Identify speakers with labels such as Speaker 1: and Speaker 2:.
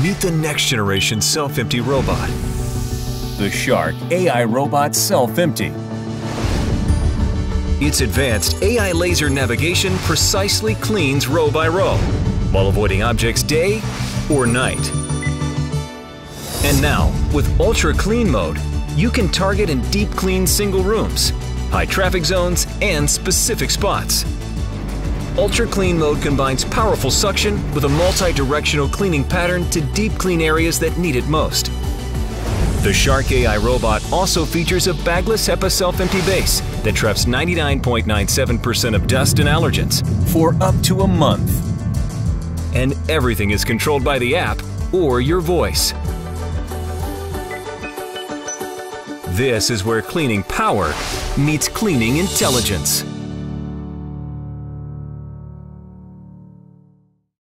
Speaker 1: Meet the next generation self-empty robot.
Speaker 2: The Shark AI Robot Self-Empty.
Speaker 1: Its advanced AI laser navigation precisely cleans row by row, while avoiding objects day or night. And now, with Ultra Clean Mode, you can target and deep clean single rooms, high traffic zones, and specific spots. Ultra Clean Mode combines powerful suction with a multi-directional cleaning pattern to deep clean areas that need it most. The Shark AI robot also features a bagless HEPA self-empty base that traps 99.97% of dust and allergens
Speaker 2: for up to a month.
Speaker 1: And everything is controlled by the app or your voice. This is where cleaning power meets cleaning intelligence.